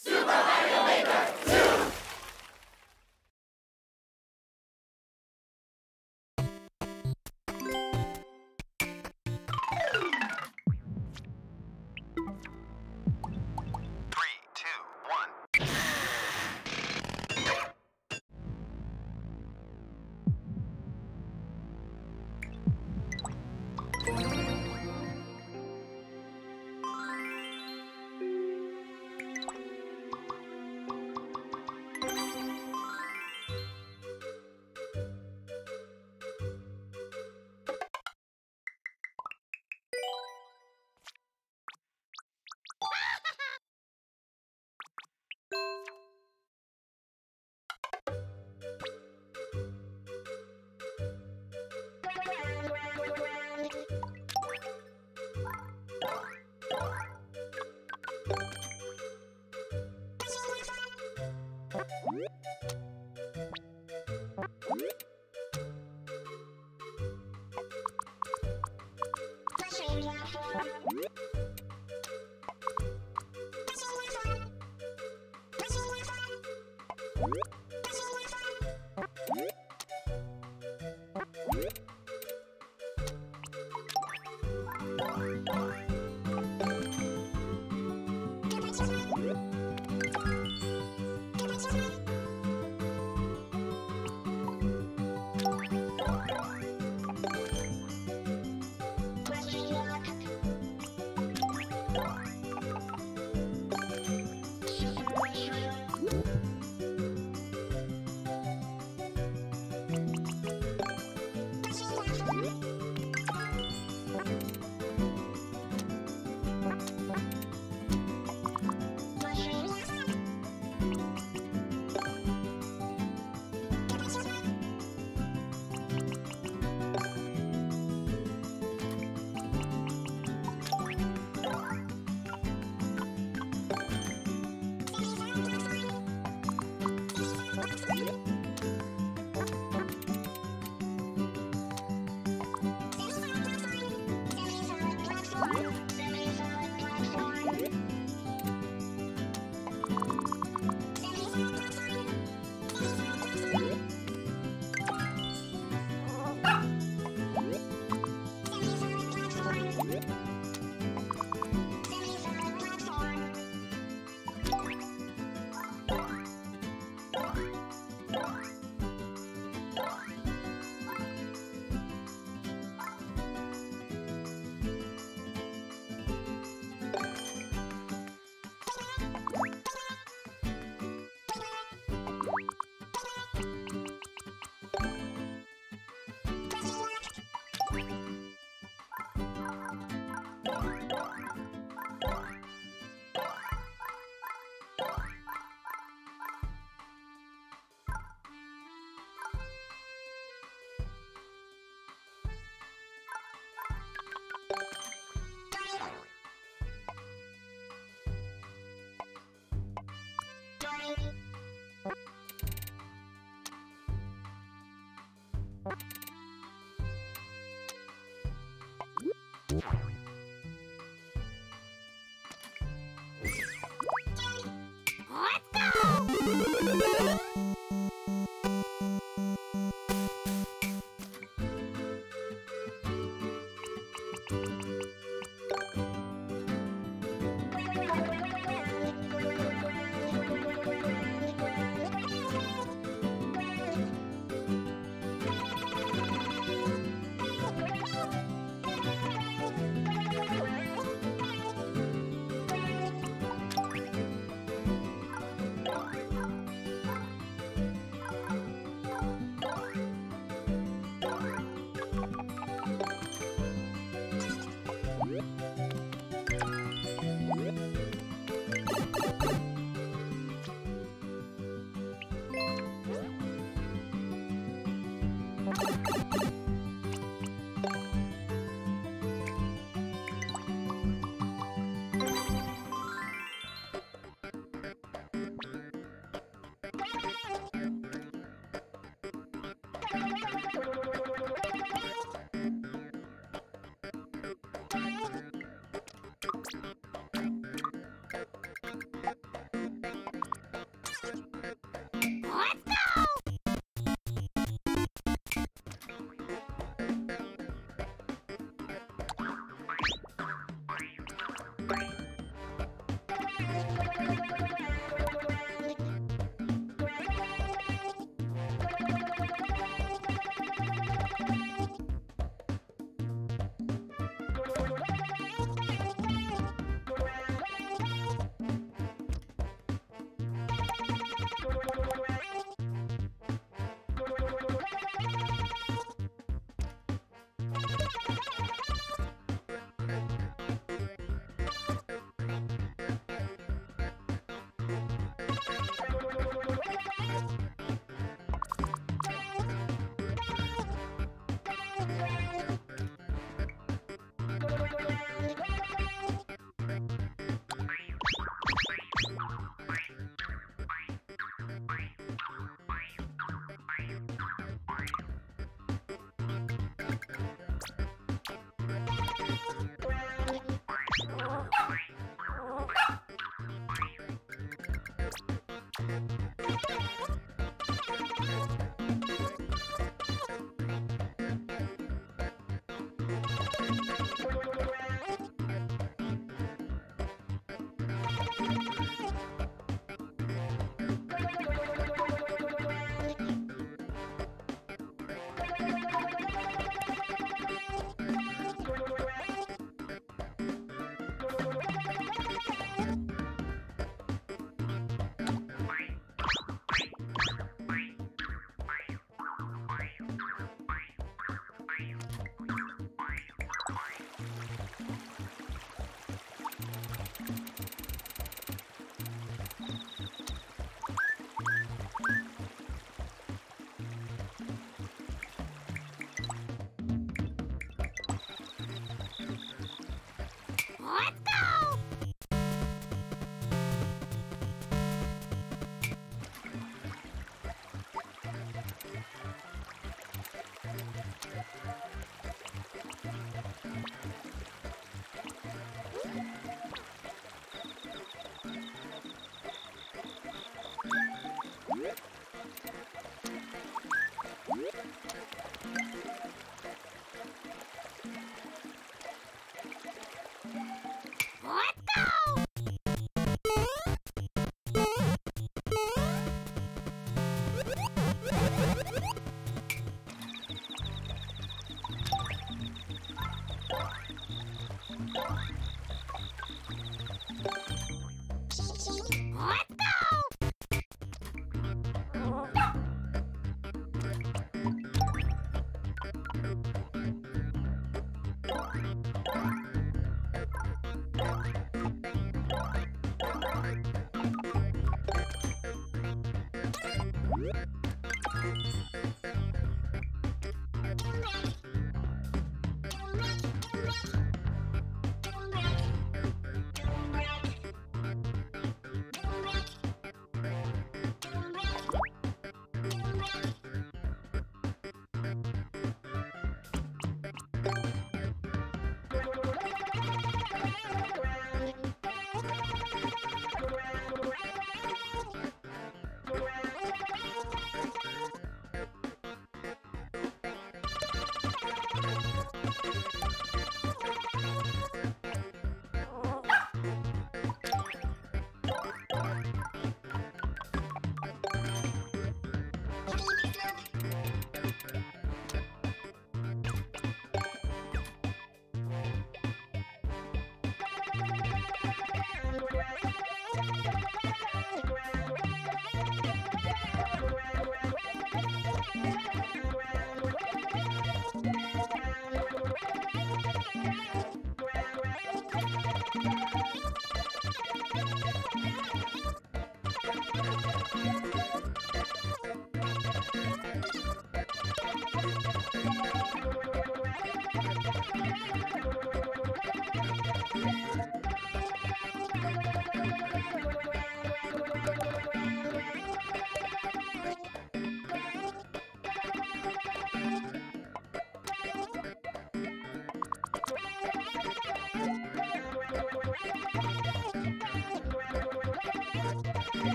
Super! Let's go!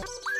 you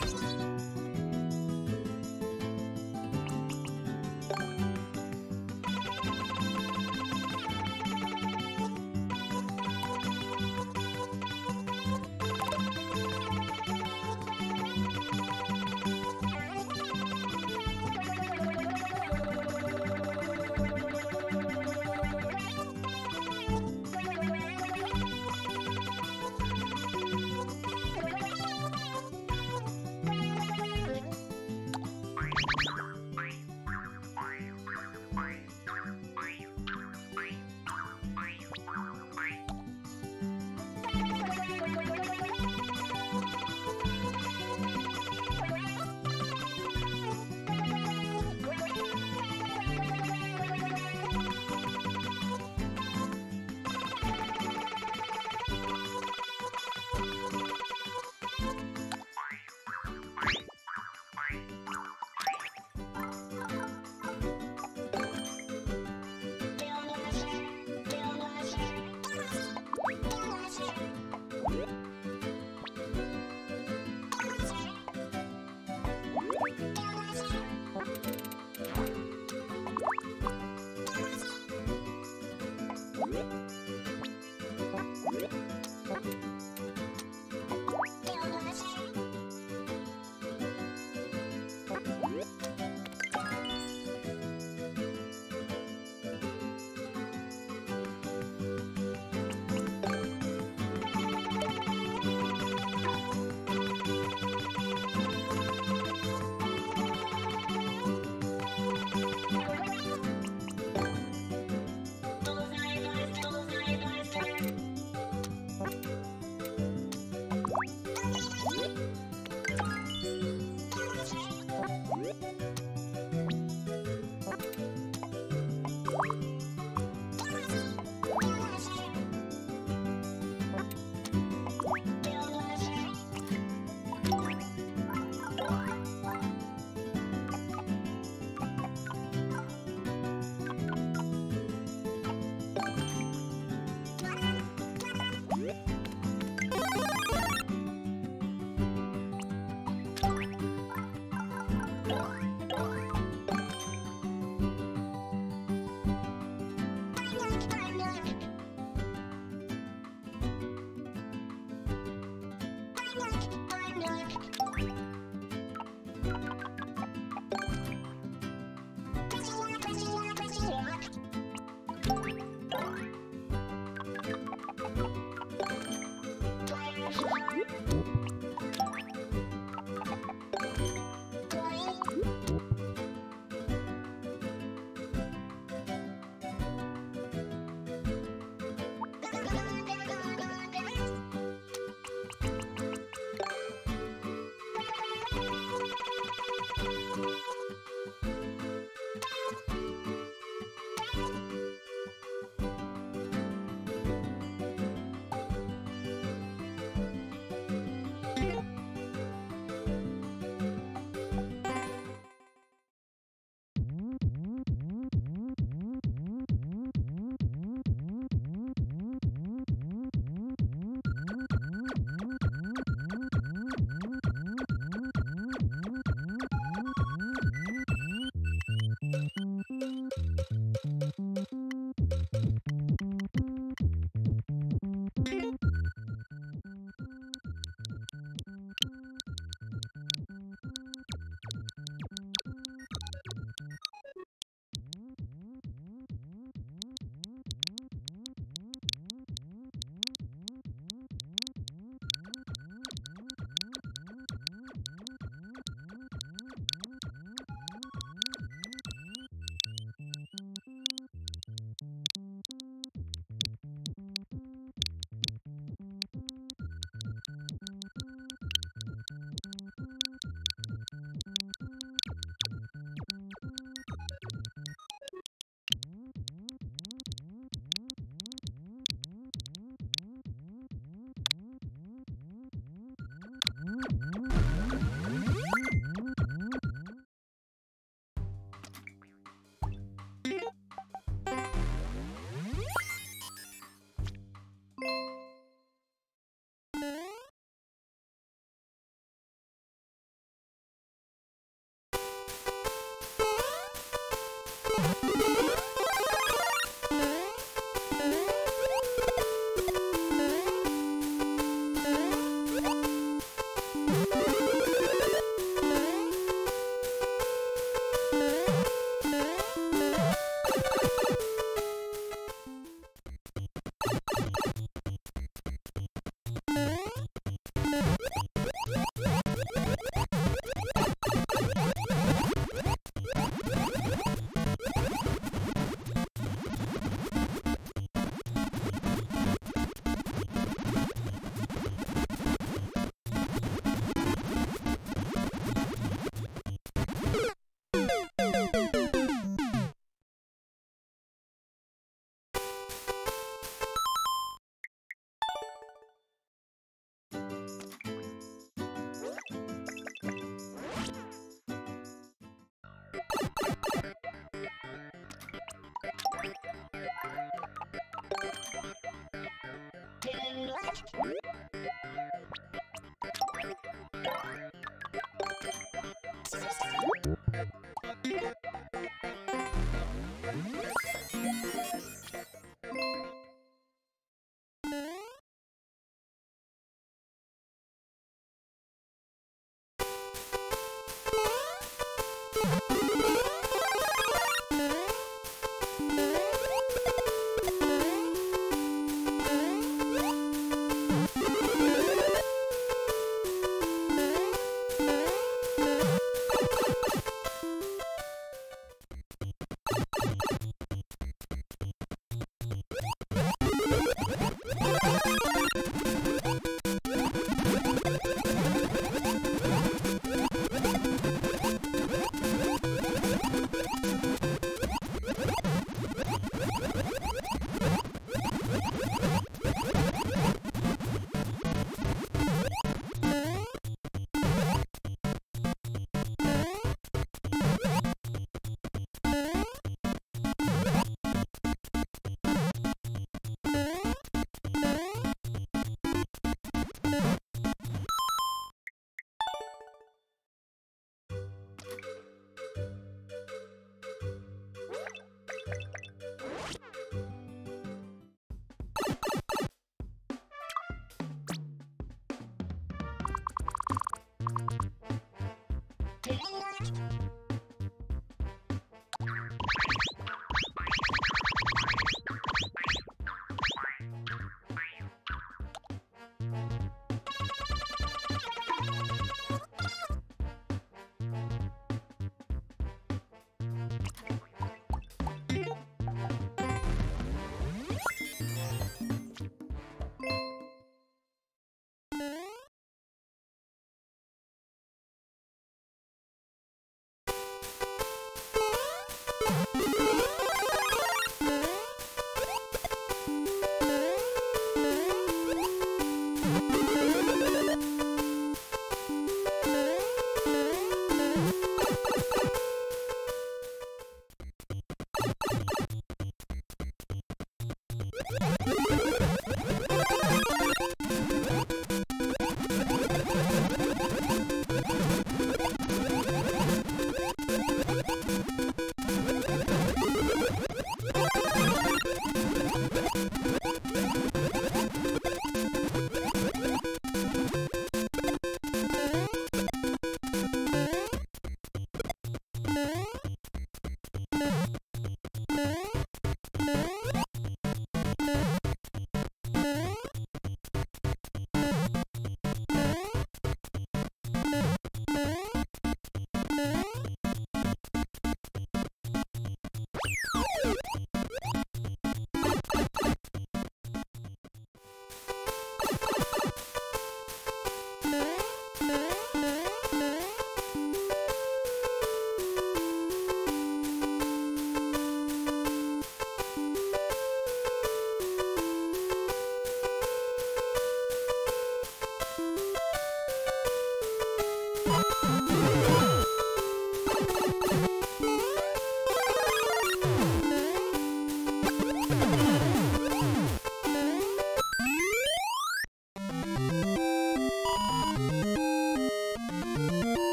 you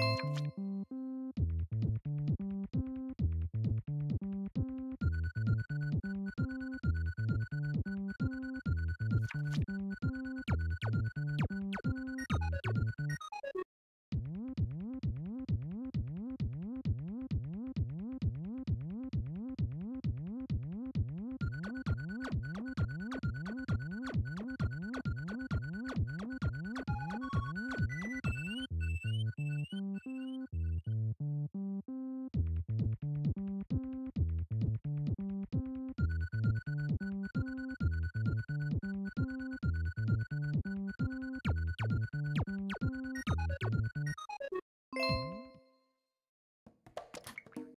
Thank you.